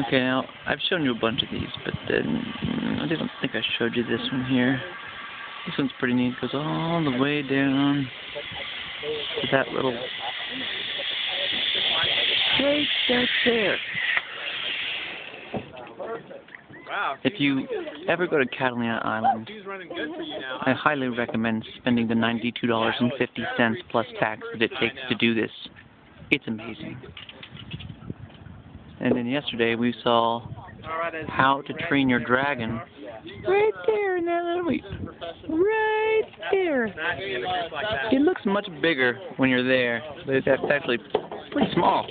Okay, now I've shown you a bunch of these, but then mm, I don't think I showed you this one here. This one's pretty neat. It Goes all the way down to that little right back there. Wow. If you ever go to Catalina Island, She's running good for you now. I highly recommend spending the $92.50 plus tax that it takes to do this. It's amazing. And then yesterday we saw how to train your dragon right there in that little right there. It looks much bigger when you're there, but it's actually pretty small.